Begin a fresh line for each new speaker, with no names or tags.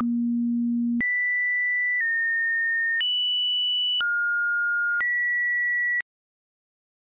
you